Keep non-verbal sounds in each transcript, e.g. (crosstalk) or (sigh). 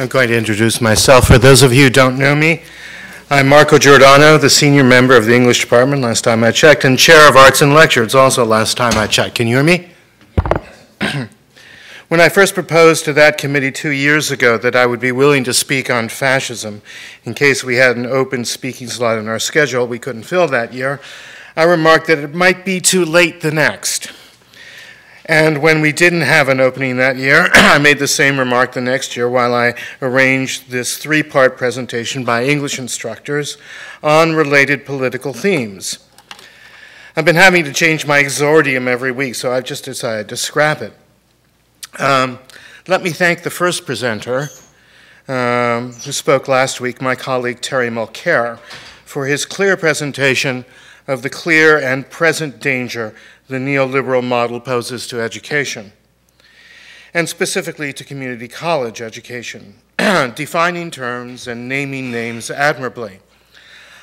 I'm going to introduce myself. For those of you who don't know me, I'm Marco Giordano, the senior member of the English department, last time I checked, and chair of arts and lectures, also last time I checked. Can you hear me? (clears throat) when I first proposed to that committee two years ago that I would be willing to speak on fascism in case we had an open speaking slot in our schedule we couldn't fill that year, I remarked that it might be too late the next. And when we didn't have an opening that year, (clears throat) I made the same remark the next year while I arranged this three part presentation by English instructors on related political themes. I've been having to change my exordium every week, so I've just decided to scrap it. Um, let me thank the first presenter um, who spoke last week, my colleague Terry Mulcair, for his clear presentation of the clear and present danger the neoliberal model poses to education, and specifically to community college education, (clears throat) defining terms and naming names admirably.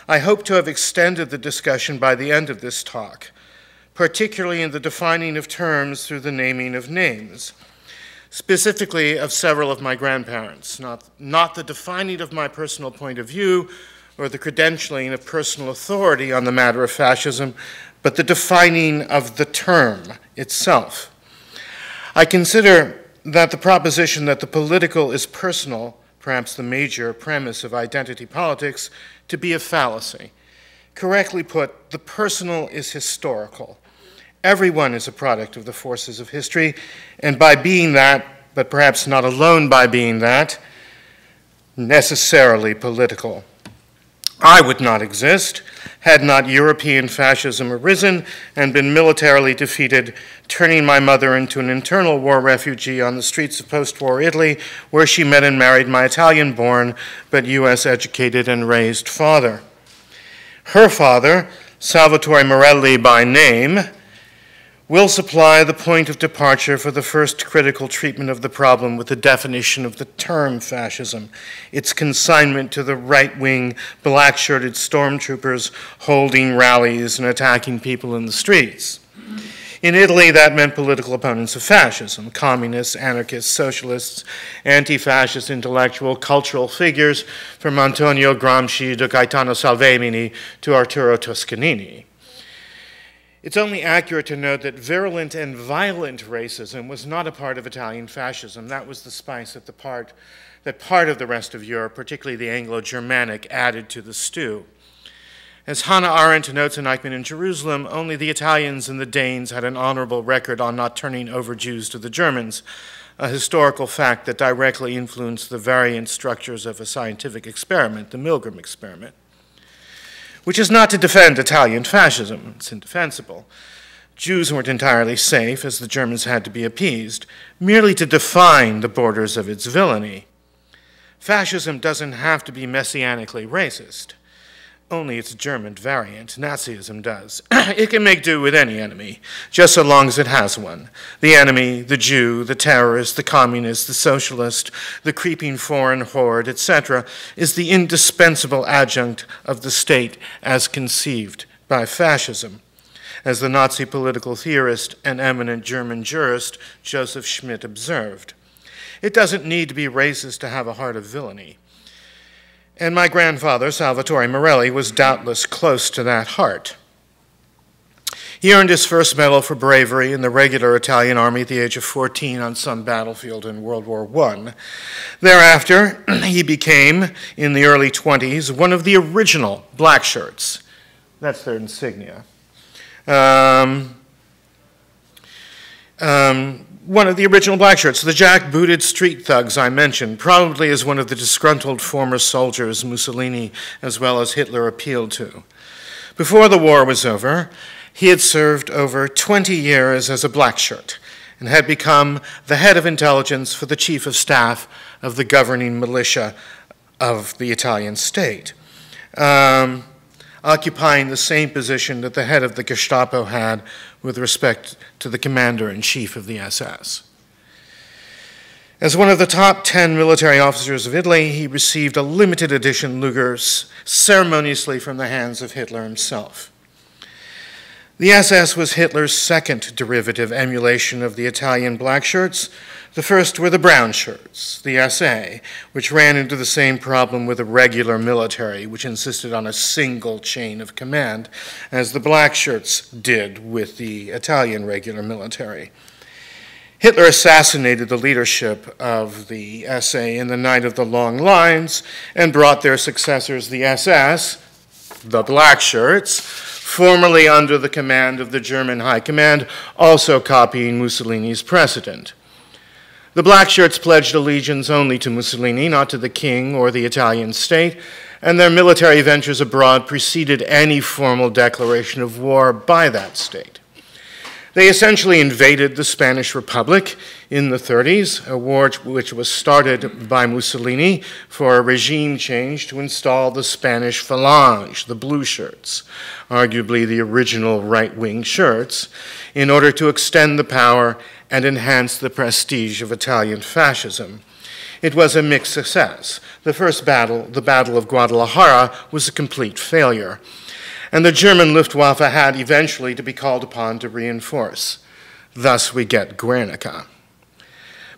I hope to have extended the discussion by the end of this talk, particularly in the defining of terms through the naming of names, specifically of several of my grandparents, not, not the defining of my personal point of view or the credentialing of personal authority on the matter of fascism, but the defining of the term itself. I consider that the proposition that the political is personal, perhaps the major premise of identity politics, to be a fallacy. Correctly put, the personal is historical. Everyone is a product of the forces of history, and by being that, but perhaps not alone by being that, necessarily political. I would not exist had not European fascism arisen and been militarily defeated, turning my mother into an internal war refugee on the streets of post war Italy, where she met and married my Italian born but US educated and raised father. Her father, Salvatore Morelli by name, will supply the point of departure for the first critical treatment of the problem with the definition of the term fascism, its consignment to the right wing black shirted stormtroopers holding rallies and attacking people in the streets. In Italy, that meant political opponents of fascism communists, anarchists, socialists, anti fascist intellectual, cultural figures from Antonio Gramsci to Gaetano Salvemini to Arturo Toscanini. It's only accurate to note that virulent and violent racism was not a part of Italian fascism. That was the spice that, the part, that part of the rest of Europe, particularly the Anglo Germanic, added to the stew. As Hannah Arendt notes in Eichmann in Jerusalem, only the Italians and the Danes had an honorable record on not turning over Jews to the Germans, a historical fact that directly influenced the variant structures of a scientific experiment, the Milgram experiment which is not to defend Italian fascism. It's indefensible. Jews weren't entirely safe, as the Germans had to be appeased, merely to define the borders of its villainy. Fascism doesn't have to be messianically racist. Only its German variant, Nazism, does. (clears throat) it can make do with any enemy, just so long as it has one. The enemy, the Jew, the terrorist, the communist, the socialist, the creeping foreign horde, etc., is the indispensable adjunct of the state as conceived by fascism. As the Nazi political theorist and eminent German jurist Joseph Schmidt observed, it doesn't need to be racist to have a heart of villainy. And my grandfather, Salvatore Morelli, was doubtless close to that heart. He earned his first medal for bravery in the regular Italian army at the age of 14 on some battlefield in World War I. Thereafter, (clears throat) he became, in the early 20s, one of the original black shirts. That's their insignia. Um, um, one of the original black shirts, the jack-booted street thugs I mentioned, probably is one of the disgruntled former soldiers Mussolini as well as Hitler appealed to. Before the war was over, he had served over 20 years as a black shirt and had become the head of intelligence for the chief of staff of the governing militia of the Italian state. Um, occupying the same position that the head of the Gestapo had with respect to the commander in chief of the SS. As one of the top 10 military officers of Italy, he received a limited edition Luger ceremoniously from the hands of Hitler himself. The SS was Hitler's second derivative emulation of the Italian black shirts. The first were the brown shirts, the SA, which ran into the same problem with the regular military, which insisted on a single chain of command, as the black shirts did with the Italian regular military. Hitler assassinated the leadership of the SA in the Night of the Long Lines and brought their successors, the SS, the black shirts, formerly under the command of the German High Command, also copying Mussolini's precedent. The black shirts pledged allegiance only to Mussolini, not to the king or the Italian state, and their military ventures abroad preceded any formal declaration of war by that state. They essentially invaded the Spanish Republic in the 30s, a war which was started by Mussolini for a regime change to install the Spanish Falange, the blue shirts, arguably the original right wing shirts, in order to extend the power and enhance the prestige of Italian fascism. It was a mixed success. The first battle, the Battle of Guadalajara, was a complete failure and the German Luftwaffe had eventually to be called upon to reinforce. Thus, we get Guernica.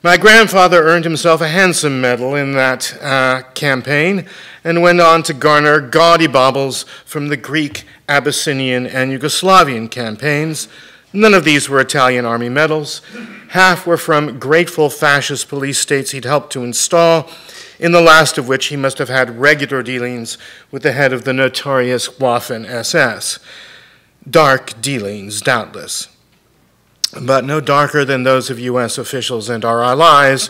My grandfather earned himself a handsome medal in that uh, campaign and went on to garner gaudy baubles from the Greek, Abyssinian, and Yugoslavian campaigns. None of these were Italian army medals. Half were from grateful fascist police states he'd helped to install, in the last of which he must have had regular dealings with the head of the notorious Waffen SS. Dark dealings, doubtless, but no darker than those of US officials and our allies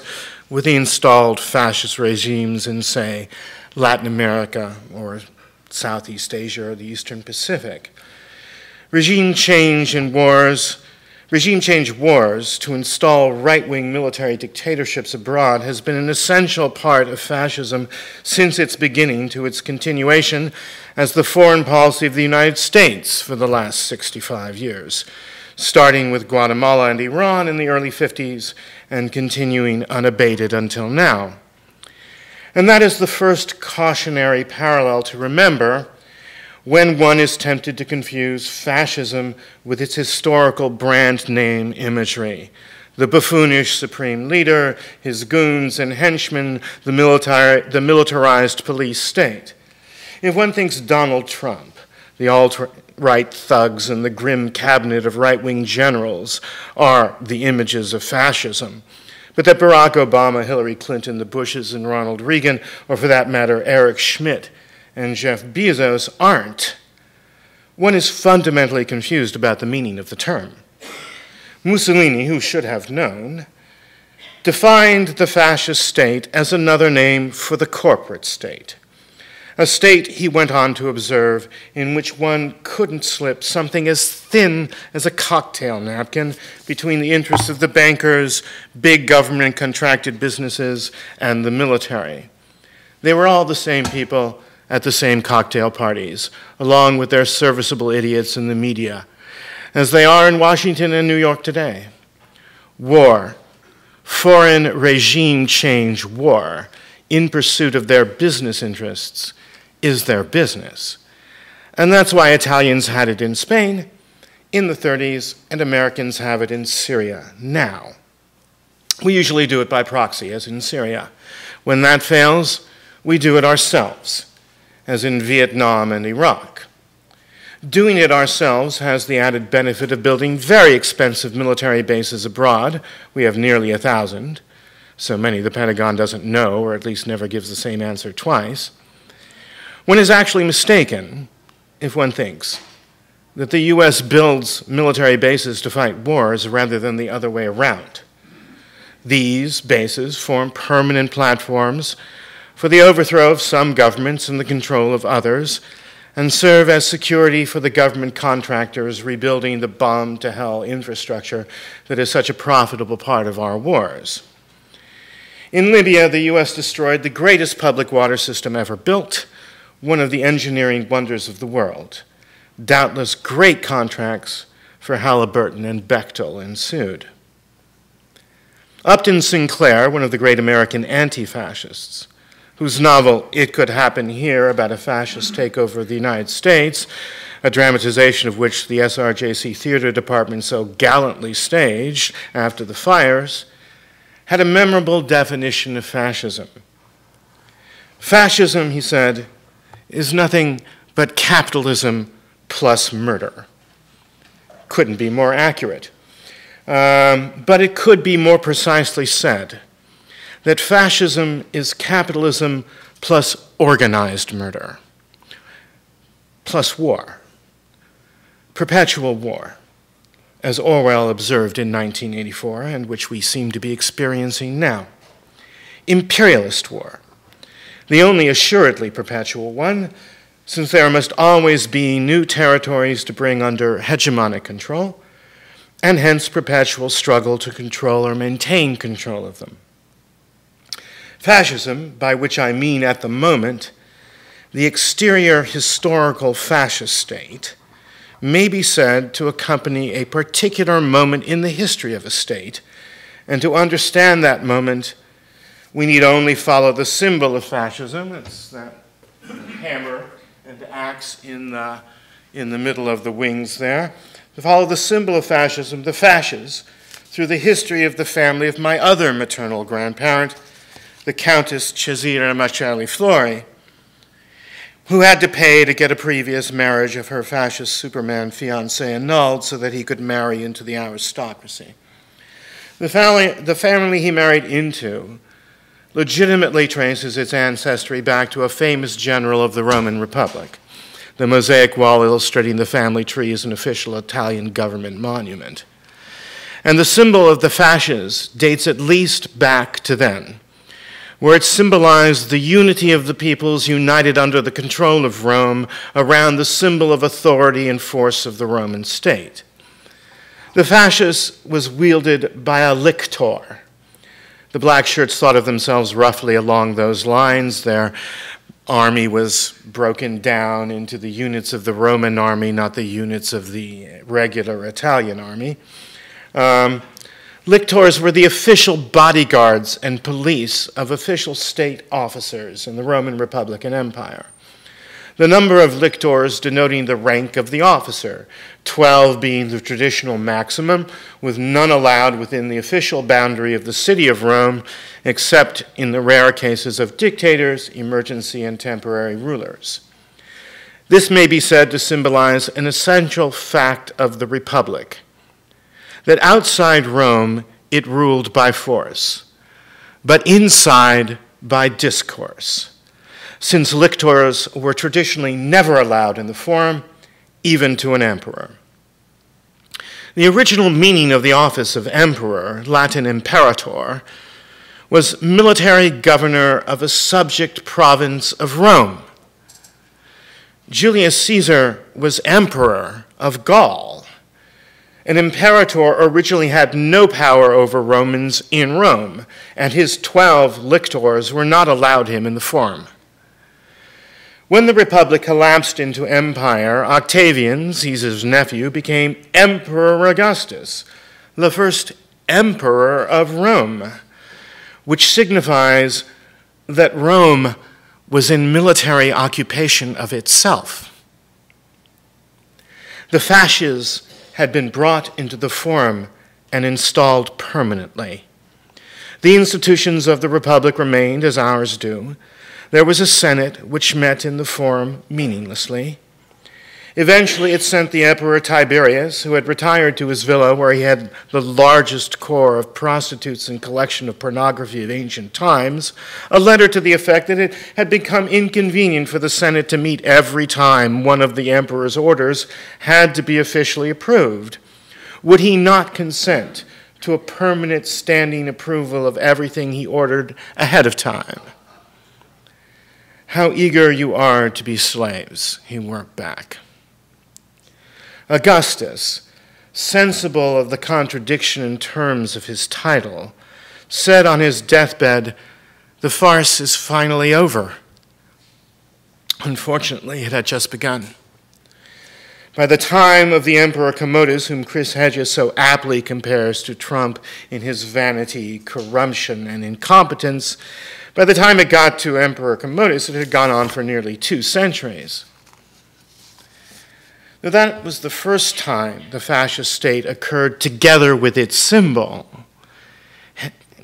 with the installed fascist regimes in, say, Latin America or Southeast Asia or the Eastern Pacific. Regime change in wars Regime change wars to install right wing military dictatorships abroad has been an essential part of fascism since its beginning to its continuation as the foreign policy of the United States for the last 65 years, starting with Guatemala and Iran in the early 50s and continuing unabated until now. And that is the first cautionary parallel to remember when one is tempted to confuse fascism with its historical brand name imagery. The buffoonish supreme leader, his goons and henchmen, the, military, the militarized police state. If one thinks Donald Trump, the alt right thugs, and the grim cabinet of right wing generals are the images of fascism, but that Barack Obama, Hillary Clinton, the Bushes, and Ronald Reagan, or for that matter, Eric Schmidt, and Jeff Bezos aren't, one is fundamentally confused about the meaning of the term. Mussolini, who should have known, defined the fascist state as another name for the corporate state, a state, he went on to observe, in which one couldn't slip something as thin as a cocktail napkin between the interests of the bankers, big government contracted businesses, and the military. They were all the same people at the same cocktail parties, along with their serviceable idiots in the media, as they are in Washington and New York today. War, foreign regime change war, in pursuit of their business interests, is their business. And that's why Italians had it in Spain in the 30s and Americans have it in Syria now. We usually do it by proxy, as in Syria. When that fails, we do it ourselves as in Vietnam and Iraq. Doing it ourselves has the added benefit of building very expensive military bases abroad. We have nearly a thousand, so many the Pentagon doesn't know, or at least never gives the same answer twice. One is actually mistaken if one thinks that the U.S. builds military bases to fight wars rather than the other way around. These bases form permanent platforms for the overthrow of some governments and the control of others, and serve as security for the government contractors rebuilding the bomb to hell infrastructure that is such a profitable part of our wars. In Libya, the U.S. destroyed the greatest public water system ever built, one of the engineering wonders of the world. Doubtless great contracts for Halliburton and Bechtel ensued. Upton Sinclair, one of the great American anti fascists, whose novel It Could Happen Here about a fascist takeover of the United States, a dramatization of which the SRJC theater department so gallantly staged after the fires, had a memorable definition of fascism. Fascism, he said, is nothing but capitalism plus murder. Couldn't be more accurate. Um, but it could be more precisely said that fascism is capitalism plus organized murder, plus war, perpetual war, as Orwell observed in 1984 and which we seem to be experiencing now. Imperialist war, the only assuredly perpetual one, since there must always be new territories to bring under hegemonic control, and hence perpetual struggle to control or maintain control of them. Fascism, by which I mean at the moment the exterior historical fascist state, may be said to accompany a particular moment in the history of a state, and to understand that moment, we need only follow the symbol of fascism. It's that hammer and axe in the, in the middle of the wings there. To follow the symbol of fascism, the fasces, through the history of the family of my other maternal grandparent, the Countess Cesira Marcelli Flori, who had to pay to get a previous marriage of her fascist Superman fiancé annulled so that he could marry into the aristocracy. The family, the family he married into legitimately traces its ancestry back to a famous general of the Roman Republic. The mosaic wall illustrating the family tree is an official Italian government monument. And the symbol of the fasces dates at least back to then, where it symbolized the unity of the peoples united under the control of Rome around the symbol of authority and force of the Roman state. The fasces was wielded by a lictor, the black shirts thought of themselves roughly along those lines. Their army was broken down into the units of the Roman army, not the units of the regular Italian army. Um, lictors were the official bodyguards and police of official state officers in the Roman Republican Empire the number of lictors denoting the rank of the officer, 12 being the traditional maximum, with none allowed within the official boundary of the city of Rome, except in the rare cases of dictators, emergency, and temporary rulers. This may be said to symbolize an essential fact of the Republic that outside Rome it ruled by force, but inside by discourse since lictors were traditionally never allowed in the forum, even to an emperor. The original meaning of the office of emperor, Latin imperator, was military governor of a subject province of Rome. Julius Caesar was emperor of Gaul. An imperator originally had no power over Romans in Rome, and his 12 lictors were not allowed him in the forum. When the Republic collapsed into empire, Octavian, Caesar's nephew, became Emperor Augustus, the first emperor of Rome, which signifies that Rome was in military occupation of itself. The fasces had been brought into the forum and installed permanently. The institutions of the Republic remained as ours do there was a Senate which met in the forum meaninglessly. Eventually, it sent the Emperor Tiberius, who had retired to his villa where he had the largest corps of prostitutes and collection of pornography of ancient times, a letter to the effect that it had become inconvenient for the Senate to meet every time one of the emperor's orders had to be officially approved. Would he not consent to a permanent standing approval of everything he ordered ahead of time? How eager you are to be slaves, he worked back. Augustus, sensible of the contradiction in terms of his title, said on his deathbed, The farce is finally over. Unfortunately, it had just begun. By the time of the Emperor Commodus, whom Chris Hedges so aptly compares to Trump in his vanity, corruption, and incompetence, By the time it got to Emperor Commodus, it had gone on for nearly two centuries. Now, that was the first time the fascist state occurred together with its symbol,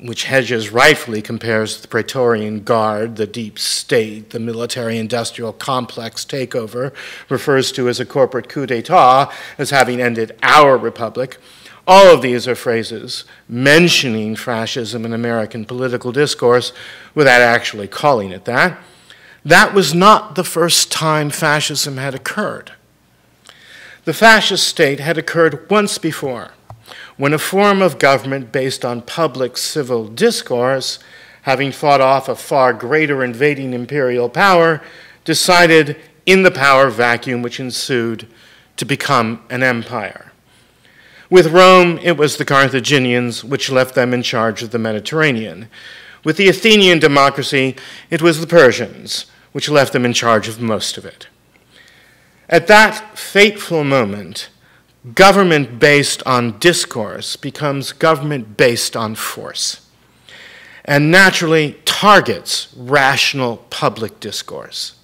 which Hedges rightfully compares the Praetorian Guard, the deep state, the military industrial complex takeover, refers to as a corporate coup d'etat, as having ended our republic. All of these are phrases mentioning fascism in American political discourse without actually calling it that. That was not the first time fascism had occurred. The fascist state had occurred once before, when a form of government based on public civil discourse, having fought off a far greater invading imperial power, decided in the power vacuum which ensued to become an empire. With Rome, it was the Carthaginians which left them in charge of the Mediterranean. With the Athenian democracy, it was the Persians which left them in charge of most of it. At that fateful moment, government based on discourse becomes government based on force and naturally targets rational public discourse.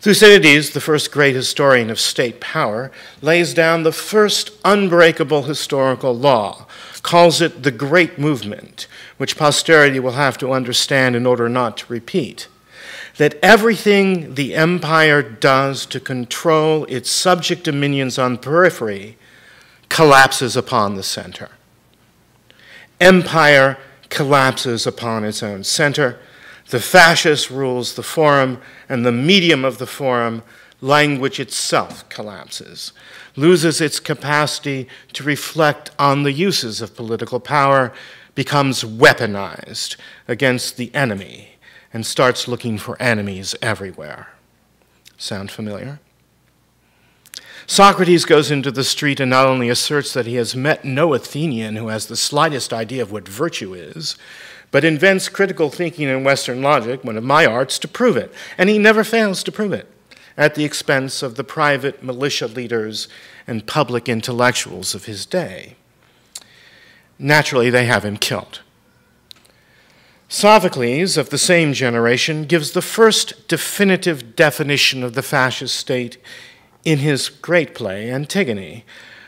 Thucydides, the first great historian of state power, lays down the first unbreakable historical law, calls it the Great Movement, which posterity will have to understand in order not to repeat that everything the empire does to control its subject dominions on periphery collapses upon the center. Empire collapses upon its own center. The fascist rules the forum, and the medium of the forum, language itself, collapses, loses its capacity to reflect on the uses of political power, becomes weaponized against the enemy and starts looking for enemies everywhere. Sound familiar? Socrates goes into the street and not only asserts that he has met no Athenian who has the slightest idea of what virtue is, but invents critical thinking and Western logic, one of my arts, to prove it. And he never fails to prove it at the expense of the private militia leaders and public intellectuals of his day. Naturally, they have him killed. Sophocles, of the same generation, gives the first definitive definition of the fascist state in his great play, Antigone,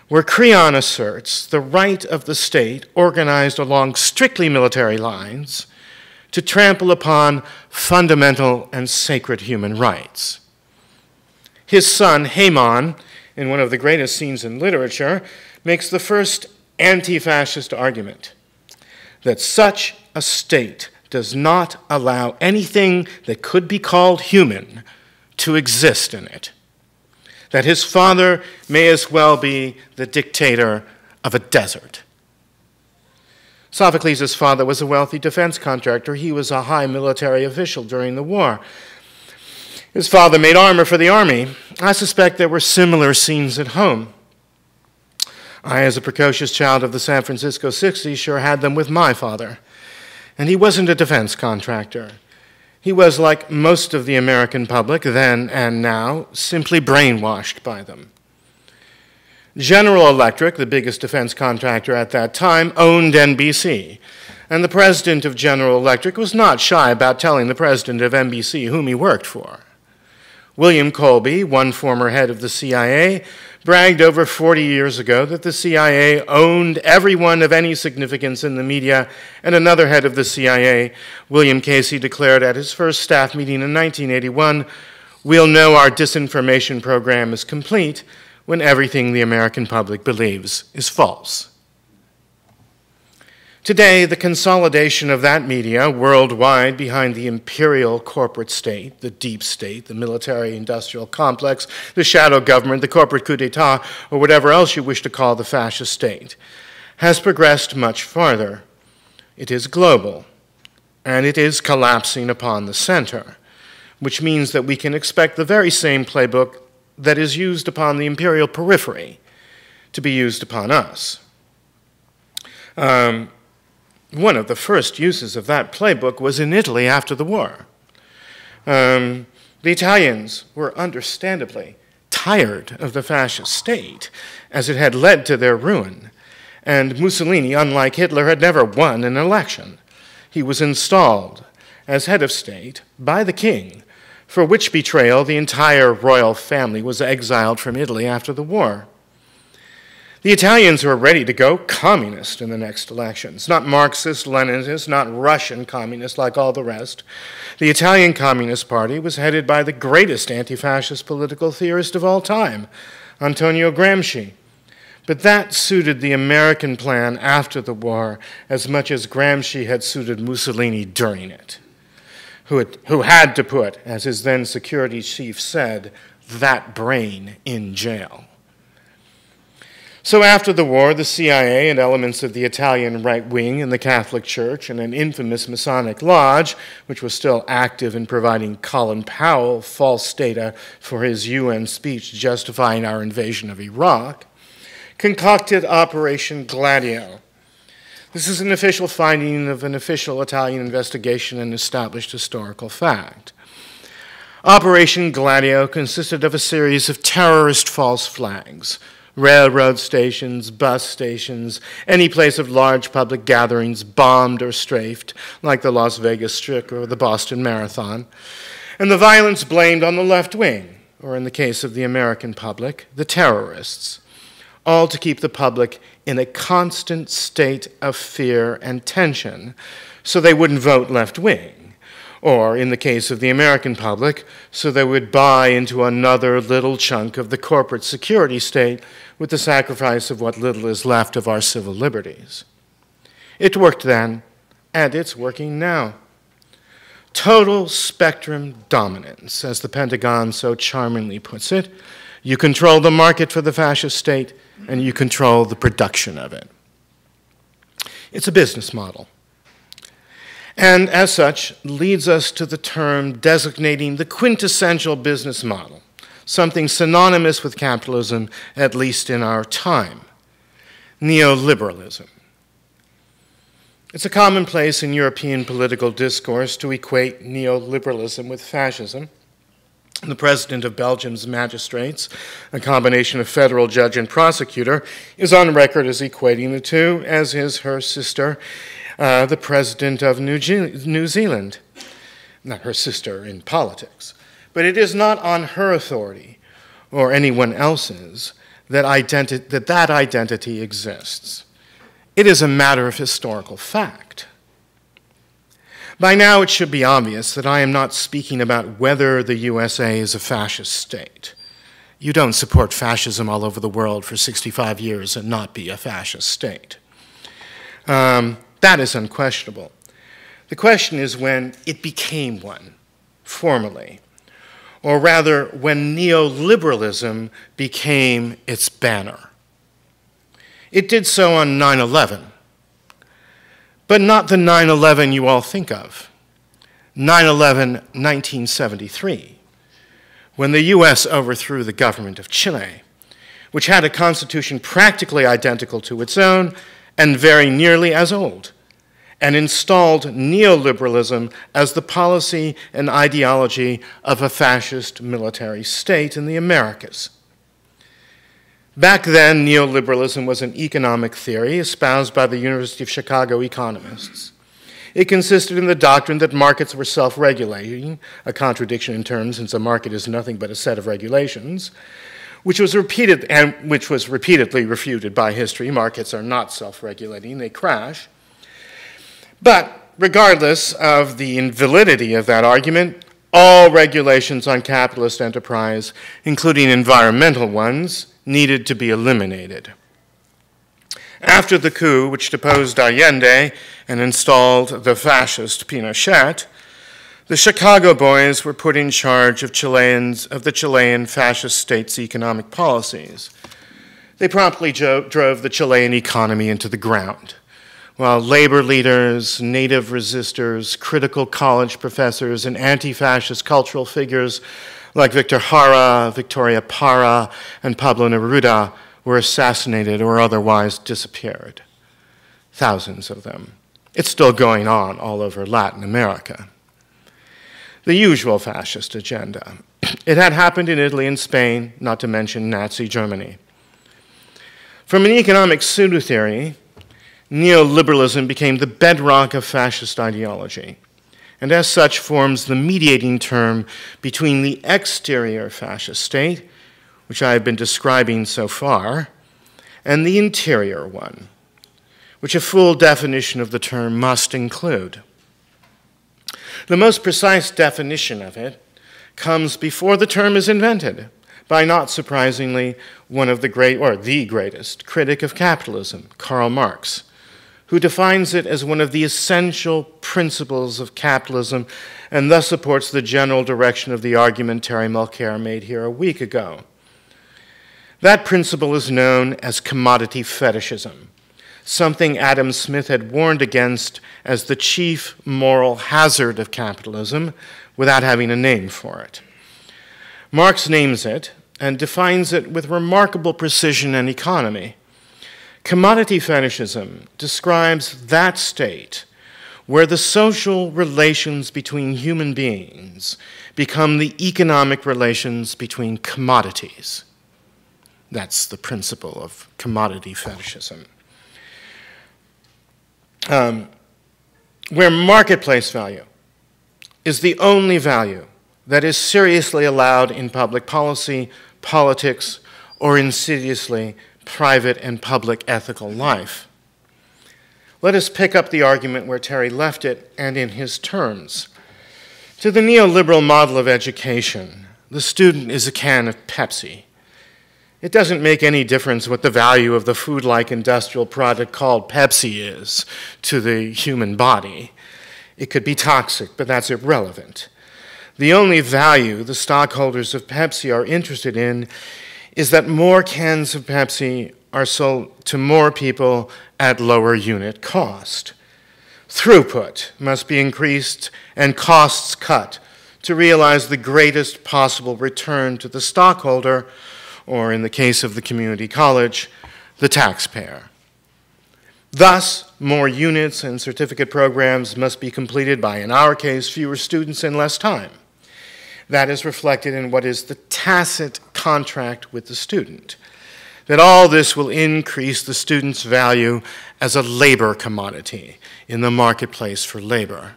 where Creon asserts the right of the state, organized along strictly military lines, to trample upon fundamental and sacred human rights. His son, Haemon, in one of the greatest scenes in literature, makes the first anti fascist argument that such a state does not allow anything that could be called human to exist in it. That his father may as well be the dictator of a desert. Sophocles' father was a wealthy defense contractor. He was a high military official during the war. His father made armor for the army. I suspect there were similar scenes at home. I, as a precocious child of the San Francisco 60s, sure had them with my father. And he wasn't a defense contractor. He was, like most of the American public then and now, simply brainwashed by them. General Electric, the biggest defense contractor at that time, owned NBC. And the president of General Electric was not shy about telling the president of NBC whom he worked for. William Colby, one former head of the CIA, bragged over 40 years ago that the CIA owned everyone of any significance in the media, and another head of the CIA, William Casey, declared at his first staff meeting in 1981 We'll know our disinformation program is complete when everything the American public believes is false. Today, the consolidation of that media worldwide behind the imperial corporate state, the deep state, the military industrial complex, the shadow government, the corporate coup d'etat, or whatever else you wish to call the fascist state, has progressed much farther. It is global, and it is collapsing upon the center, which means that we can expect the very same playbook that is used upon the imperial periphery to be used upon us. Um, one of the first uses of that playbook was in Italy after the war. Um, the Italians were understandably tired of the fascist state, as it had led to their ruin. And Mussolini, unlike Hitler, had never won an election. he was installed as head of state by the king, for which betrayal the entire royal family was exiled from Italy after the war. The Italians were ready to go communist in the next elections. Not Marxist, Leninist, not Russian communist like all the rest. The Italian Communist Party was headed by the greatest anti fascist political theorist of all time, Antonio Gramsci. But that suited the American plan after the war as much as Gramsci had suited Mussolini during it, who had, who had to put, as his then security chief said, that brain in jail. So after the war, the CIA and elements of the Italian right wing and the Catholic Church and an infamous Masonic lodge, which was still active in providing Colin Powell false data for his UN speech justifying our invasion of Iraq, concocted Operation Gladio. This is an official finding of an official Italian investigation and established historical fact. Operation Gladio consisted of a series of terrorist false flags railroad stations, bus stations, any place of large public gatherings bombed or strafed, like the Las Vegas Strip or the Boston Marathon, and the violence blamed on the left wing, or in the case of the American public, the terrorists, all to keep the public in a constant state of fear and tension so they wouldn't vote left wing or in the case of the American public, so they would buy into another little chunk of the corporate security state with the sacrifice of what little is left of our civil liberties. It worked then, and it's working now. Total spectrum dominance, as the Pentagon so charmingly puts it. You control the market for the fascist state, and you control the production of it. It's a business model and as such leads us to the term designating the quintessential business model, something synonymous with capitalism, at least in our time neoliberalism. It's a commonplace in European political discourse to equate neoliberalism with fascism. The president of Belgium's magistrates, a combination of federal judge and prosecutor, is on record as equating the two, as is her sister uh, the president of New, New Zealand, not her sister in politics. But it is not on her authority or anyone else's that, identi- that that identity exists. It is a matter of historical fact. By now, it should be obvious that I am not speaking about whether the USA is a fascist state. You don't support fascism all over the world for 65 years and not be a fascist state. Um, that is unquestionable. The question is when it became one, formally, or rather, when neoliberalism became its banner. It did so on 9 11, but not the 9 11 you all think of. 9 11, 1973, when the US overthrew the government of Chile, which had a constitution practically identical to its own and very nearly as old and installed neoliberalism as the policy and ideology of a fascist military state in the Americas. Back then, neoliberalism was an economic theory espoused by the University of Chicago economists. It consisted in the doctrine that markets were self regulating, a contradiction in terms since a market is nothing but a set of regulations, which was, repeated, and which was repeatedly refuted by history. Markets are not self regulating, they crash. But regardless of the invalidity of that argument, all regulations on capitalist enterprise, including environmental ones, needed to be eliminated. After the coup, which deposed Allende and installed the fascist Pinochet, the Chicago boys were put in charge of, Chileans, of the Chilean fascist state's economic policies. They promptly drove the Chilean economy into the ground while labor leaders, native resistors, critical college professors, and anti fascist cultural figures like Victor Jara, Victoria Parra, and Pablo Neruda were assassinated or otherwise disappeared. Thousands of them. It's still going on all over Latin America. The usual fascist agenda. (clears throat) It had happened in Italy and Spain, not to mention Nazi Germany. From an economic pseudo theory, neoliberalism became the bedrock of fascist ideology, and as such forms the mediating term between the exterior fascist state, which I have been describing so far, and the interior one, which a full definition of the term must include. The most precise definition of it comes before the term is invented by, not surprisingly, one of the great, or the greatest, critic of capitalism, Karl Marx, who defines it as one of the essential principles of capitalism and thus supports the general direction of the argument Terry Mulcair made here a week ago. That principle is known as commodity fetishism, something Adam Smith had warned against as the chief moral hazard of capitalism without having a name for it. Marx names it and defines it with remarkable precision and economy. Commodity fetishism describes that state where the social relations between human beings become the economic relations between commodities. That's the principle of commodity fetishism. Um, where marketplace value is the only value that is seriously allowed in public policy, politics, or insidiously private and public ethical life. Let us pick up the argument where Terry left it and in his terms. To the neoliberal model of education, the student is a can of Pepsi. It doesn't make any difference what the value of the food like industrial product called Pepsi is to the human body. It could be toxic, but that's irrelevant. The only value the stockholders of Pepsi are interested in is that more cans of Pepsi are sold to more people at lower unit cost. Throughput must be increased and costs cut to realize the greatest possible return to the stockholder, or in the case of the community college, the taxpayer. Thus, more units and certificate programs must be completed by, in our case, fewer students in less time. That is reflected in what is the tacit contract with the student. That all this will increase the student's value as a labor commodity in the marketplace for labor.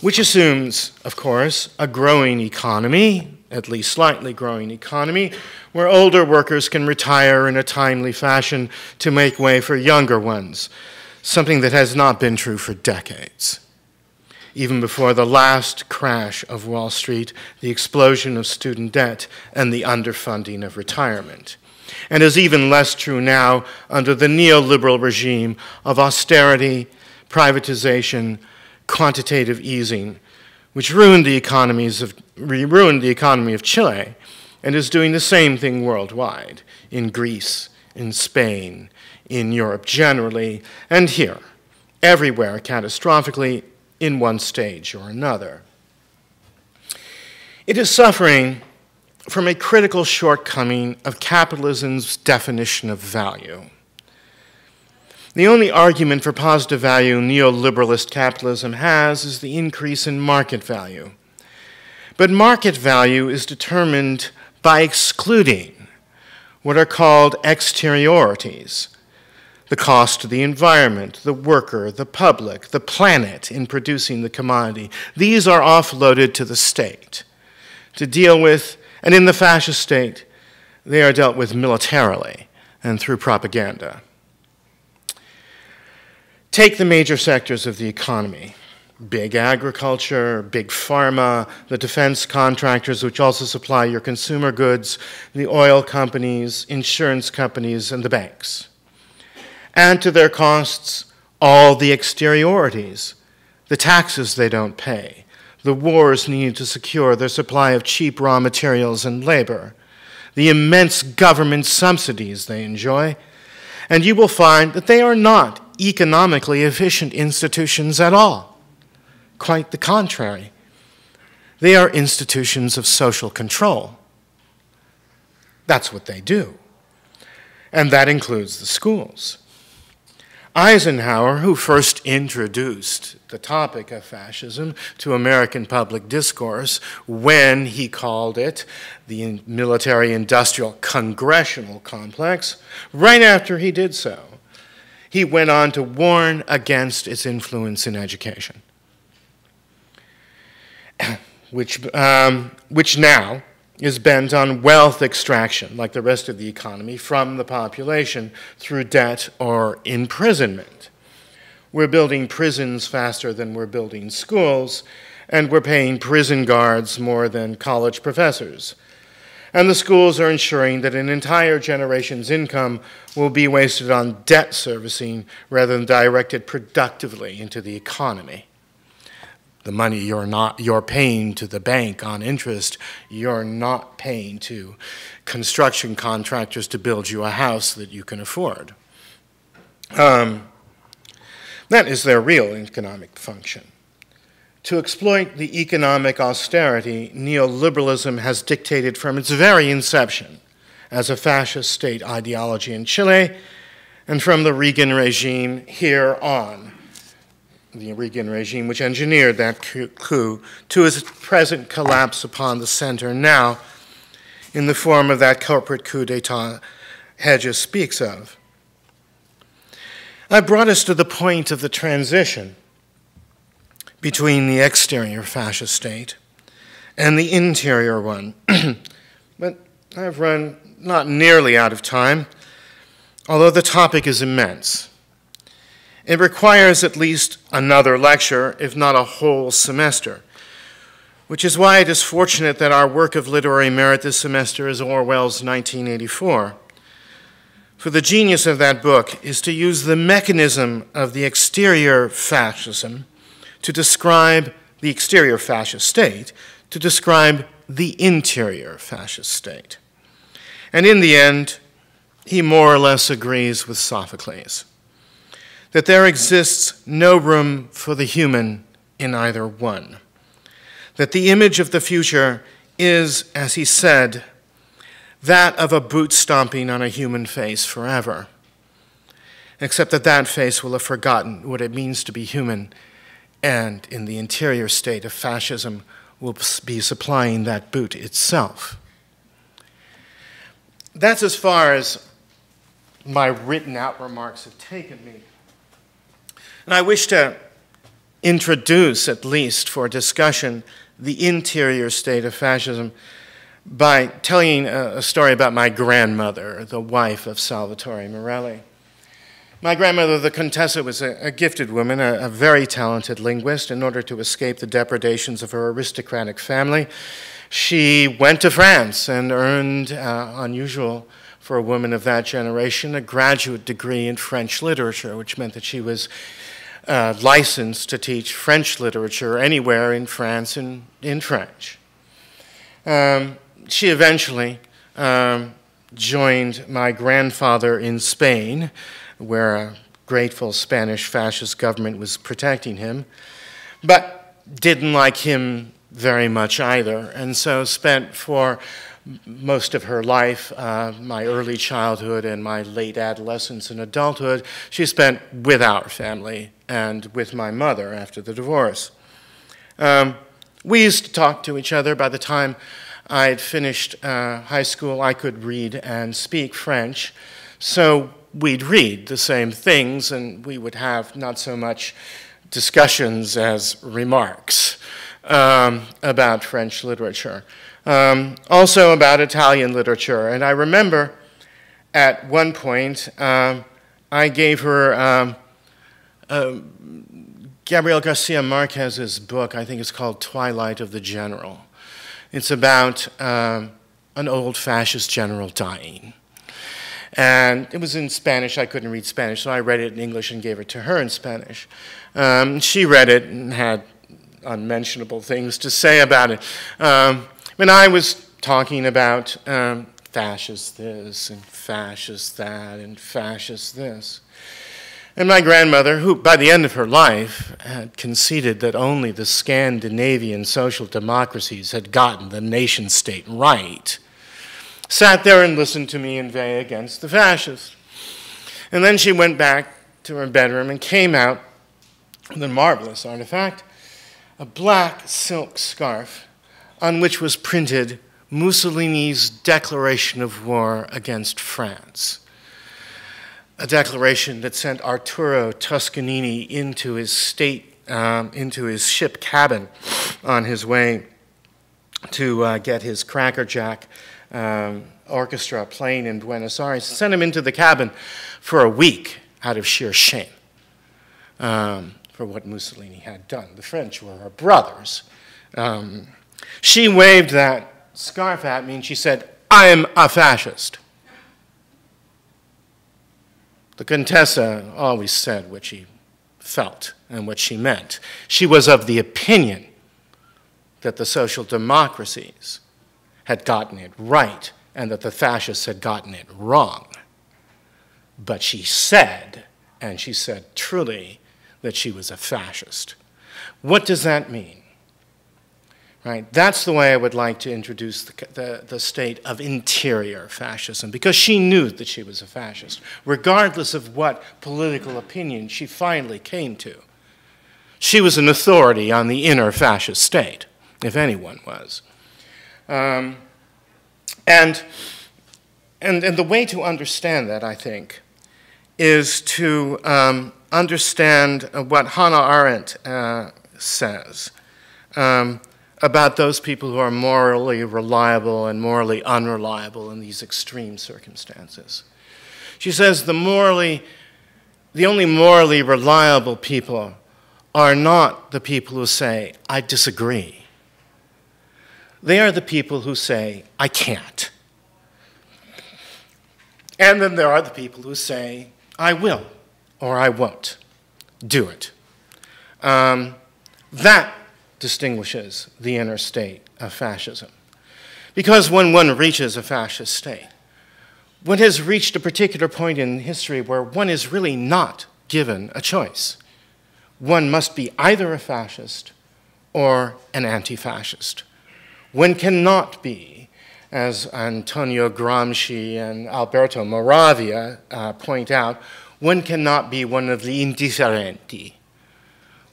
Which assumes, of course, a growing economy, at least slightly growing economy, where older workers can retire in a timely fashion to make way for younger ones, something that has not been true for decades even before the last crash of Wall Street, the explosion of student debt, and the underfunding of retirement. And is even less true now under the neoliberal regime of austerity, privatization, quantitative easing, which ruined the, economies of, ruined the economy of Chile and is doing the same thing worldwide in Greece, in Spain, in Europe generally, and here, everywhere catastrophically in one stage or another. It is suffering from a critical shortcoming of capitalism's definition of value. The only argument for positive value neoliberalist capitalism has is the increase in market value. But market value is determined by excluding what are called exteriorities, the cost to the environment, the worker, the public, the planet in producing the commodity. These are offloaded to the state to deal with, and in the fascist state, they are dealt with militarily and through propaganda. Take the major sectors of the economy big agriculture, big pharma, the defense contractors, which also supply your consumer goods, the oil companies, insurance companies, and the banks add to their costs all the exteriorities, the taxes they don't pay, the wars needed to secure their supply of cheap raw materials and labor, the immense government subsidies they enjoy, and you will find that they are not economically efficient institutions at all. Quite the contrary. They are institutions of social control. That's what they do. And that includes the schools. Eisenhower, who first introduced the topic of fascism to American public discourse when he called it the military industrial congressional complex, right after he did so, he went on to warn against its influence in education, (clears throat) which, um, which now is bent on wealth extraction, like the rest of the economy, from the population through debt or imprisonment. We're building prisons faster than we're building schools, and we're paying prison guards more than college professors. And the schools are ensuring that an entire generation's income will be wasted on debt servicing rather than directed productively into the economy the money you're not you're paying to the bank on interest. You're not paying to construction contractors to build you a house that you can afford. Um, that is their real economic function. To exploit the economic austerity neoliberalism has dictated from its very inception as a fascist state ideology in chile and from the reagan regime here on the Reagan regime, which engineered that coup, to its present collapse upon the center now in the form of that corporate coup d'etat Hedges speaks of. I brought us to the point of the transition between the exterior fascist state and the interior one. (clears throat) but I've run not nearly out of time, although the topic is immense. It requires at least another lecture, if not a whole semester, which is why it is fortunate that our work of literary merit this semester is Orwell's 1984. For the genius of that book is to use the mechanism of the exterior fascism to describe the exterior fascist state, to describe the interior fascist state. And in the end, he more or less agrees with Sophocles that there exists no room for the human in either one. That the image of the future is, as he said, that of a boot stomping on a human face forever. Except that that face will have forgotten what it means to be human, and in the interior state of fascism will be supplying that boot itself. That's as far as my written out remarks have taken me. And I wish to introduce, at least for discussion, the interior state of fascism by telling a, story about my grandmother, the wife of Salvatore Morelli. My grandmother, the Contessa, was a, a gifted woman, a, a, very talented linguist. In order to escape the depredations of her aristocratic family, she went to France and earned, uh, unusual for a woman of that generation, a graduate degree in French literature, which meant that she was uh, license to teach French literature anywhere in France and in French. Um, she eventually um, joined my grandfather in Spain, where a grateful Spanish fascist government was protecting him, but didn't like him very much either, and so spent for most of her life, uh, my early childhood and my late adolescence and adulthood, she spent with our family and with my mother after the divorce. Um, we used to talk to each other. By the time I had finished uh, high school, I could read and speak French. So we'd read the same things, and we would have not so much discussions as remarks um, about French literature um, also about Italian literature. And I remember at one point um, I gave her um, uh, Gabriel Garcia Marquez's book, I think it's called Twilight of the General. It's about um, an old fascist general dying. And it was in Spanish. I couldn't read Spanish, so I read it in English and gave it to her in Spanish. Um, she read it and had unmentionable things to say about it. Um, when I was talking about um, fascist this and fascist that and fascist this, and my grandmother, who by the end of her life had conceded that only the Scandinavian social democracies had gotten the nation state right, sat there and listened to me inveigh against the fascists. And then she went back to her bedroom and came out with a marvelous artifact a black silk scarf on which was printed Mussolini's declaration of war against France. a declaration that sent Arturo Toscanini into his state, um, into his ship cabin on his way to uh, get his crackerjack um, orchestra playing in Buenos Aires, sent him into the cabin for a week out of sheer shame um, for what Mussolini had done. The French were our brothers. Um, she waved that scarf at me and she said, I'm a fascist. The Contessa always said what she felt and what she meant. She was of the opinion that the social democracies had gotten it right and that the fascists had gotten it wrong. But she said, and she said truly, that she was a fascist. What does that mean? Right? That's the way I would like to introduce the, the, the, state of interior fascism, because she knew that she was a fascist, regardless of what political opinion she finally came to. She was an authority on the inner fascist state, if anyone was. Um, and, and, and the way to understand that, I think, is to um, understand what Hannah Arendt uh, says. Um, about those people who are morally reliable and morally unreliable in these extreme circumstances. She says the morally, the only morally reliable people are not the people who say, I disagree. They are the people who say, I can't. And then there are the people who say, I will or I won't do it. Um, that distinguishes the inner state of fascism. Because when one reaches a fascist state, one has reached a particular point in history where one is really not given a choice. One must be either a fascist or an anti fascist. One cannot be, as Antonio Gramsci and Alberto Moravia uh, point out, one cannot be one of the indifferenti,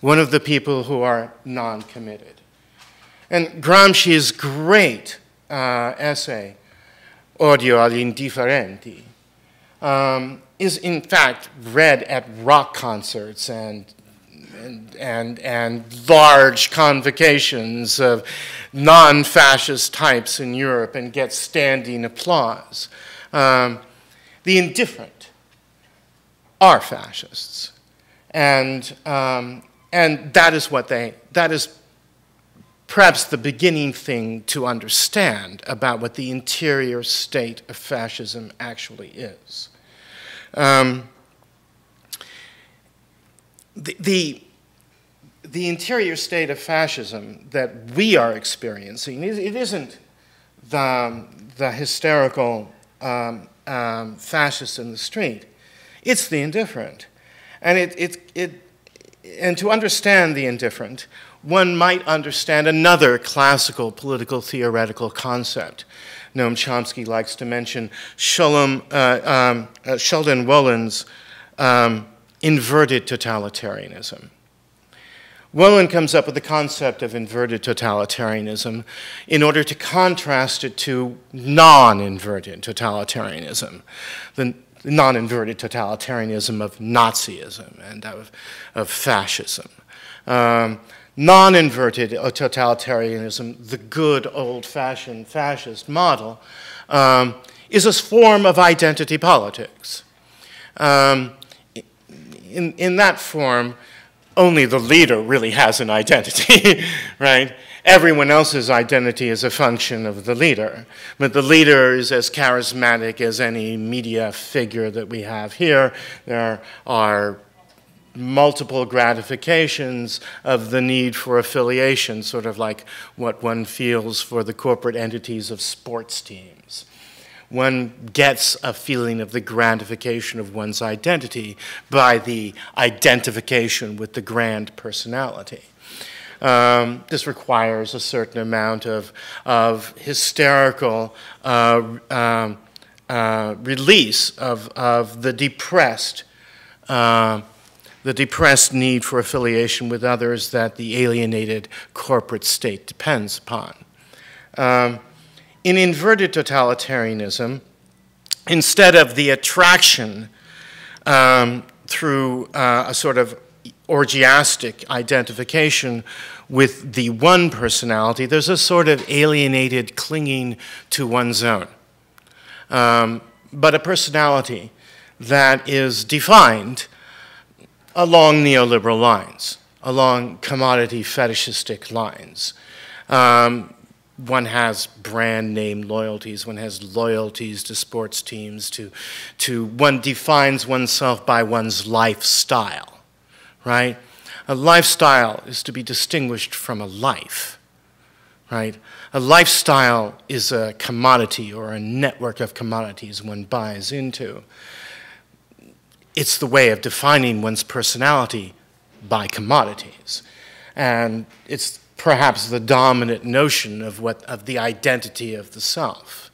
one of the people who are non committed. And Gramsci's great uh, essay, Odio agli indifferenti, um, is in fact read at rock concerts and, and, and, and large convocations of non fascist types in Europe and gets standing applause. Um, the indifferent are fascists. And, um, and that is what they, that is perhaps the beginning thing to understand about what the interior state of fascism actually is. Um, the, the, the, interior state of fascism that we are experiencing, it, it isn't the, the hysterical um, um, fascist in the street, it's the indifferent. And it, it, it and to understand the indifferent, one might understand another classical political theoretical concept. Noam Chomsky likes to mention uh, um, uh, Sheldon Wolin's um, inverted totalitarianism. Wolin comes up with the concept of inverted totalitarianism in order to contrast it to non inverted totalitarianism. The, non-inverted totalitarianism of Nazism and of, of fascism. Um, non-inverted totalitarianism, the good old-fashioned fascist model, um, is a form of identity politics. Um, in, in that form, only the leader really has an identity, (laughs) right? Everyone else's identity is a function of the leader. But the leader is as charismatic as any media figure that we have here. There are multiple gratifications of the need for affiliation, sort of like what one feels for the corporate entities of sports teams. One gets a feeling of the gratification of one's identity by the identification with the grand personality. Um, this requires a certain amount of, of hysterical uh, um, uh, release of, of the depressed, uh, the depressed need for affiliation with others that the alienated corporate state depends upon. Um, in inverted totalitarianism, instead of the attraction um, through uh, a sort of orgiastic identification with the one personality, there's a sort of alienated clinging to one's own. Um, but a personality that is defined along neoliberal lines, along commodity fetishistic lines. Um, one has brand name loyalties, one has loyalties to sports teams, to, to one defines oneself by one's lifestyle, right? A lifestyle is to be distinguished from a life, right? A lifestyle is a commodity or a network of commodities one buys into. It's the way of defining one's personality by commodities. And it's perhaps the dominant notion of, what, of the identity of the self.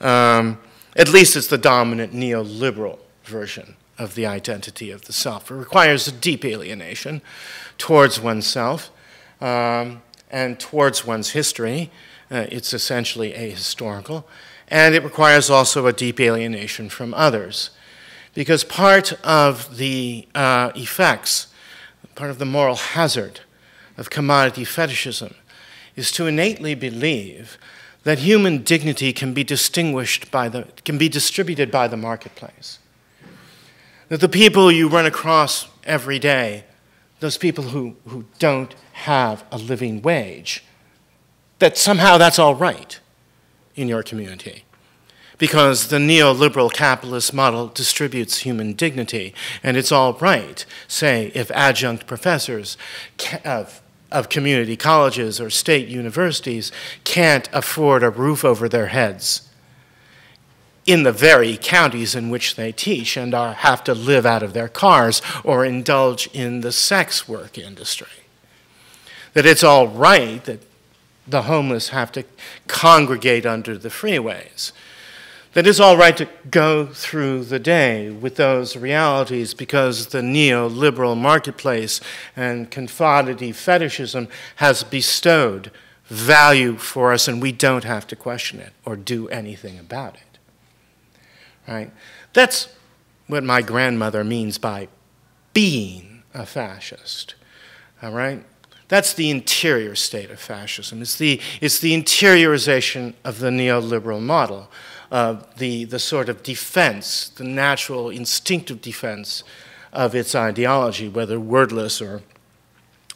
Um, at least it's the dominant neoliberal version of the identity of the self. It requires a deep alienation towards oneself um, and towards one's history. Uh, it's essentially ahistorical. And it requires also a deep alienation from others. Because part of the uh, effects, part of the moral hazard of commodity fetishism is to innately believe that human dignity can be distinguished by the, can be distributed by the marketplace. That the people you run across every day, those people who, who don't have a living wage, that somehow that's all right in your community. Because the neoliberal capitalist model distributes human dignity, and it's all right, say, if adjunct professors of of community colleges or state universities can't afford a roof over their heads in the very counties in which they teach and are, have to live out of their cars or indulge in the sex work industry. That it's all right that the homeless have to congregate under the freeways that it's all right to go through the day with those realities because the neoliberal marketplace and commodity fetishism has bestowed value for us and we don't have to question it or do anything about it. Right? That's what my grandmother means by being a fascist. All right? That's the interior state of fascism. It's the, it's the interiorization of the neoliberal model uh, the, the sort of defense, the natural instinctive defense of its ideology, whether wordless or,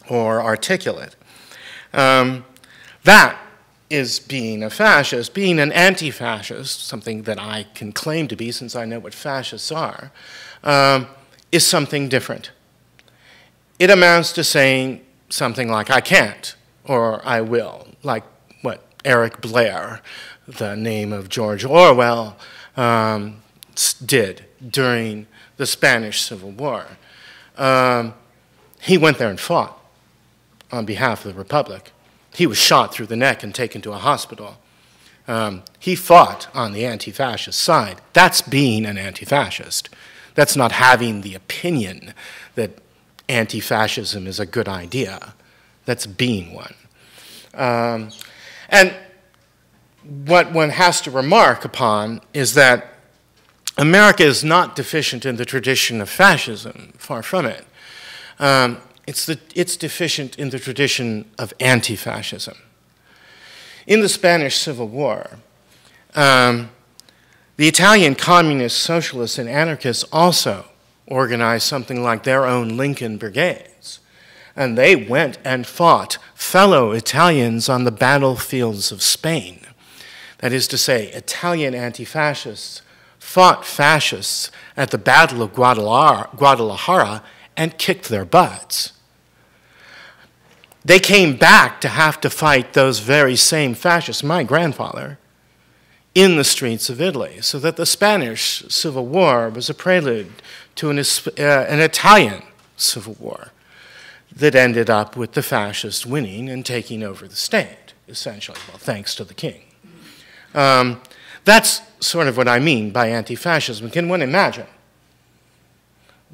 or articulate. Um, that is being a fascist. Being an anti fascist, something that I can claim to be since I know what fascists are, um, is something different. It amounts to saying something like, I can't, or I will, like what Eric Blair the name of George Orwell um, did during the Spanish Civil War. Um, he went there and fought on behalf of the Republic. He was shot through the neck and taken to a hospital. Um, he fought on the anti fascist side. That's being an anti fascist. That's not having the opinion that anti fascism is a good idea. That's being one. Um, and what one has to remark upon is that America is not deficient in the tradition of fascism, far from it. Um, it's, the, it's deficient in the tradition of anti fascism. In the Spanish Civil War, um, the Italian communists, socialists, and anarchists also organized something like their own Lincoln Brigades. And they went and fought fellow Italians on the battlefields of Spain. That is to say, Italian anti fascists fought fascists at the Battle of Guadalajara and kicked their butts. They came back to have to fight those very same fascists, my grandfather, in the streets of Italy. So that the Spanish Civil War was a prelude to an, uh, an Italian Civil War that ended up with the fascists winning and taking over the state, essentially, well, thanks to the king. Um, that's sort of what I mean by anti fascism. Can one imagine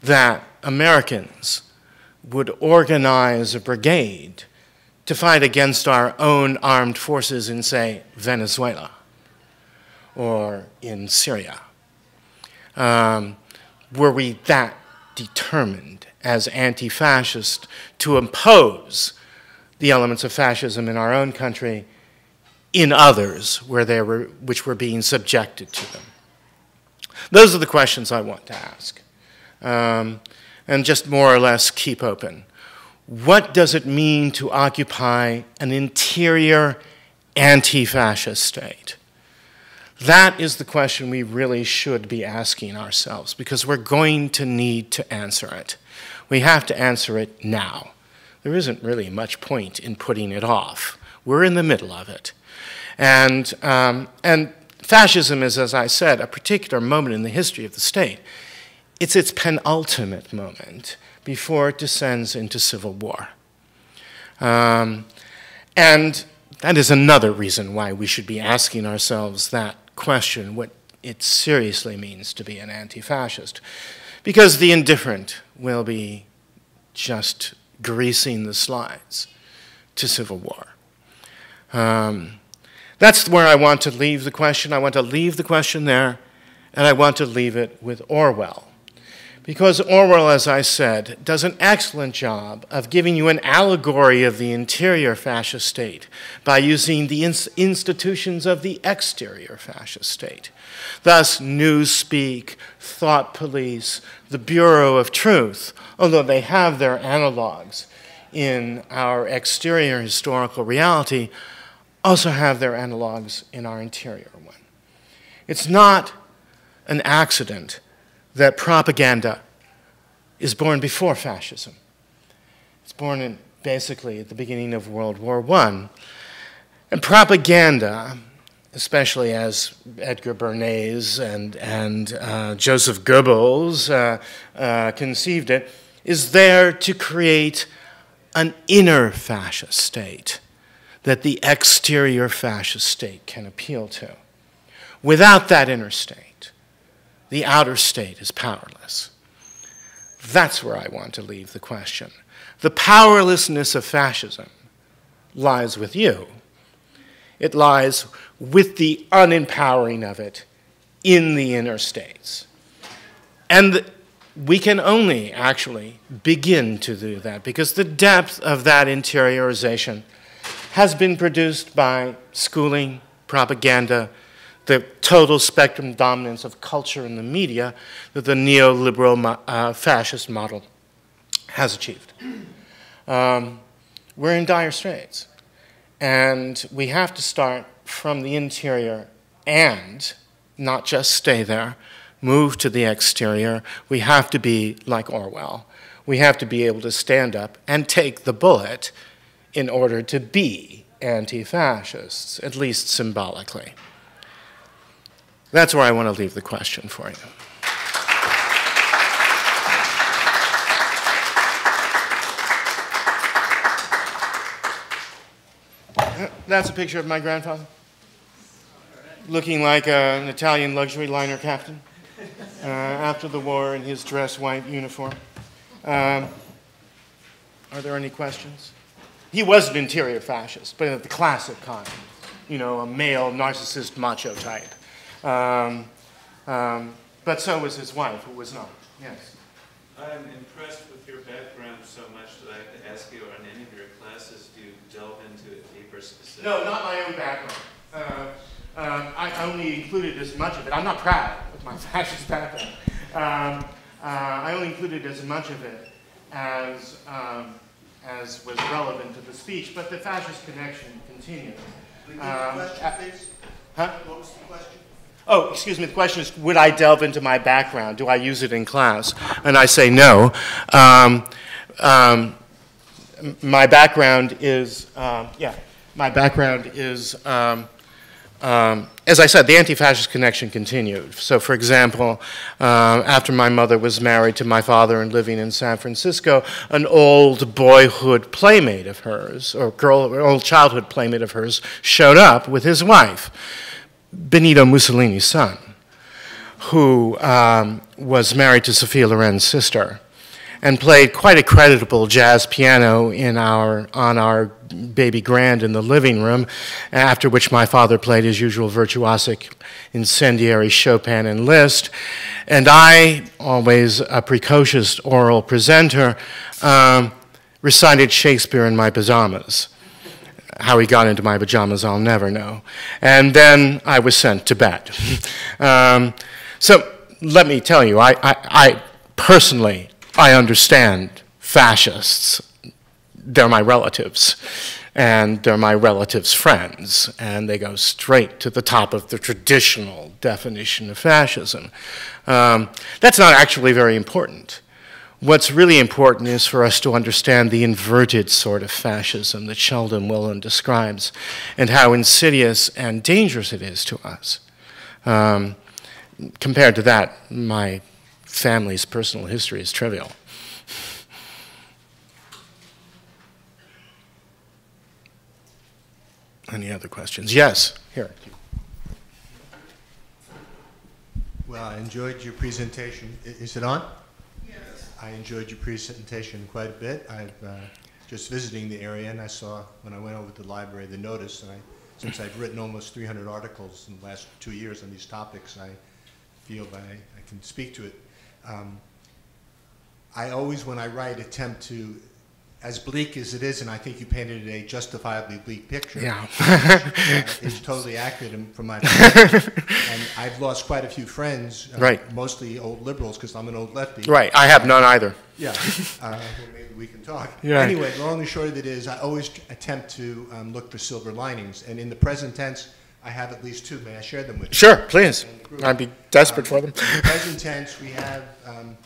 that Americans would organize a brigade to fight against our own armed forces in, say, Venezuela or in Syria? Um, were we that determined as anti fascist to impose the elements of fascism in our own country in others where they were, which were being subjected to them? Those are the questions I want to ask. Um, and just more or less keep open. What does it mean to occupy an interior anti fascist state? That is the question we really should be asking ourselves because we're going to need to answer it. We have to answer it now. There isn't really much point in putting it off. We're in the middle of it. And, um, and fascism is, as I said, a particular moment in the history of the state. It's its penultimate moment before it descends into civil war. Um, and that is another reason why we should be asking ourselves that question what it seriously means to be an anti fascist. Because the indifferent will be just greasing the slides to civil war. Um, that's where I want to leave the question. I want to leave the question there, and I want to leave it with Orwell. Because Orwell, as I said, does an excellent job of giving you an allegory of the interior fascist state by using the ins institutions of the exterior fascist state. Thus, Newspeak, Thought Police, the Bureau of Truth, although they have their analogs in our exterior historical reality, also have their analogs in our interior one. It's not an accident that propaganda is born before fascism. It's born in, basically at the beginning of World War I. And propaganda, especially as Edgar Bernays and, and uh, Joseph Goebbels uh, uh, conceived it, is there to create an inner fascist state that the exterior fascist state can appeal to. Without that inner state, the outer state is powerless. That's where I want to leave the question. The powerlessness of fascism lies with you. It lies with the unempowering of it in the inner states. And we can only actually begin to do that because the depth of that interiorization has been produced by schooling, propaganda, the total spectrum dominance of culture and the media that the neoliberal uh, fascist model has achieved. Um, we're in dire straits. And we have to start from the interior and not just stay there, move to the exterior. We have to be like Orwell. We have to be able to stand up and take the bullet in order to be anti fascists, at least symbolically. That's where I want to leave the question for you. That's a picture of my grandfather, looking like an Italian luxury liner captain uh, after the war in his dress white uniform. Um, are there any questions? He was an interior fascist, but of the classic kind, you know, a male narcissist macho type. Um, um, but so was his wife, who was not. Yes. I'm impressed with your background so much that I have to ask you, on any of your classes, do you delve into it deeper specifically? No, not my own background. Uh, uh, I only included as much of it. I'm not proud of my (laughs) fascist background. Um, uh, I only included as much of it as, um, as was relevant to the speech, but the fascist connection continued. Repeat the question, please. Huh? What was the question? Oh, excuse me, the question is, would I delve into my background? Do I use it in class? And I say no. Um, um, my background is, um, yeah, my background is, um, um, as I said, the anti-fascist connection continued. So, for example, uh, after my mother was married to my father and living in San Francisco, an old boyhood playmate of hers, or girl, old childhood playmate of hers, showed up with his wife. Benito Mussolini's son, who um, was married to Sophia Loren's sister. and played quite a creditable jazz piano in our, on our baby grand in the living room, after which my father played his usual virtuosic incendiary Chopin and Liszt. And I, always a precocious oral presenter, um, recited Shakespeare in my pajamas. How he got into my pajamas, I'll never know. And then I was sent to bed. (laughs) um, so let me tell you, I, I, I personally, I understand fascists. They're my relatives, and they're my relatives' friends, and they go straight to the top of the traditional definition of fascism. Um, that's not actually very important. What's really important is for us to understand the inverted sort of fascism that Sheldon Wolin describes and how insidious and dangerous it is to us. Um, compared to that, my family's personal history is trivial. Any other questions? Yes, here. Well, I enjoyed your presentation. Is it on? I enjoyed your presentation quite a bit. I've uh, just visiting the area, and I saw when I went over to the library the notice, and I, since I've written almost 300 articles in the last two years on these topics, I feel I, I can speak to it. Um, I always, when I write, attempt to, as bleak as it is, and I think you painted a justifiably bleak picture. Yeah. (laughs) uh, is totally accurate from my perspective. and I've lost quite a few friends, uh, Right. mostly old liberals, because I'm an old lefty. right, I have none either. Yeah. (laughs) Uh, well, maybe we can talk. Yeah. Anyway, long and short of it is, I always attempt to um, look for silver linings, and in the present tense, I have at least two. May I share them with you? Sure, please. I'd be desperate for them. In the present tense, we have, um,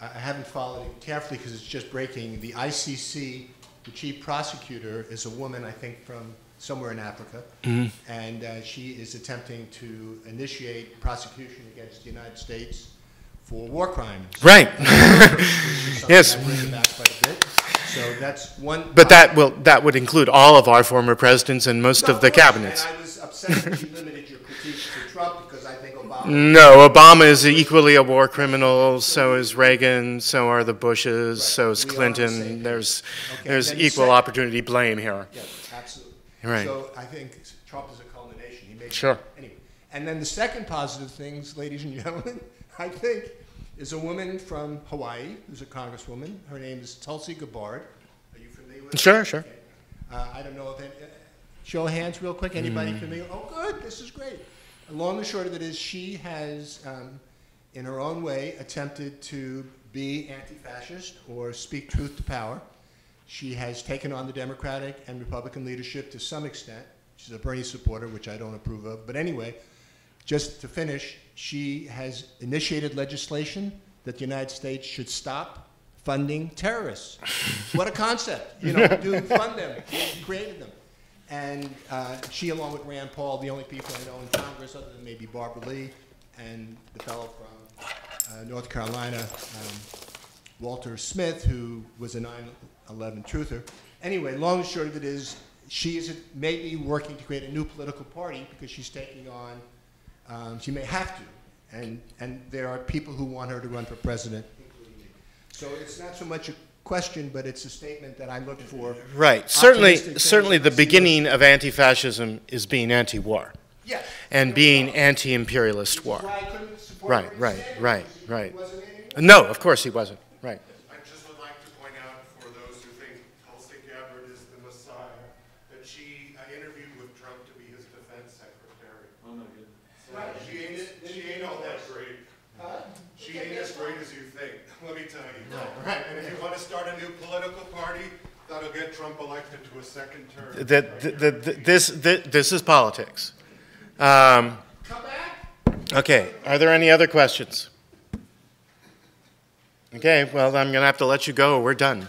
I haven't followed it carefully because it's just breaking. The ICC, the chief prosecutor, is a woman, I think, from somewhere in Africa. And uh, she is attempting to initiate prosecution against the United States for war crimes. Right. (laughs) (laughs) Yes. I've written about quite a bit. So that's one. But that will, that would include all of our former presidents and most No, of the cabinets. I was upset that you limited your critique to Trump because I think Obama. No, Obama is equally a war criminal, so is Reagan, so are the Bushes, so is We are the Clinton. There's, Okay, there's equal opportunity blame here. Yeah, absolutely. Right. So I think Trump is a culmination. He made Sure. Anyway, and then the second positive things, ladies and gentlemen, (laughs) I think, is a woman from Hawaii who's a congresswoman. Her name is Tulsi Gabbard. Are you familiar with her? Sure, sure. Okay. Uh, I don't know if any, uh, show of hands real quick. Anybody Mm. familiar? Oh, good. This is great. Long and short of it is, she has, um, in her own way, attempted to be anti-fascist or speak truth to power. She has taken on the Democratic and Republican leadership to some extent. She's a Bernie supporter, which I don't approve of. But anyway, just to finish, she has initiated legislation that the United States should stop funding terrorists. what a concept! You know, do fund them. Created them. And uh, she, along with Rand Paul, the only people I know in Congress, other than maybe Barbara Lee and the fellow from uh, North Carolina, um, Walter Smith, who was a 9/11 truther. Anyway, long and short of it is, she is maybe working to create a new political party because she's taking on. Um, she may have to, and and there are people who want her to run for president, including me. So it's not so much a question, but it's a statement that I look for. Right. Certainly, certainly the I see with- beginning of anti-fascism is being anti-war Yes. and being anti-imperialist war. Why I couldn't support Right, right, right, right. No, of course he wasn't. Right. I just would like to point out for those who think Tulsi Gabbard is the Messiah, that she uh, interviewed with Trump to be his defense secretary. Oh, my goodness. So She ain't, she ain't all that great. She ain't as great as you think, let me tell you. And if you want to start a new political party, that'll get Trump elected to a second term. That, th- th- th- this, th- this is politics. Um, Come back. Okay, are there any other questions? Okay, well, I'm going to have to let you go. We're done.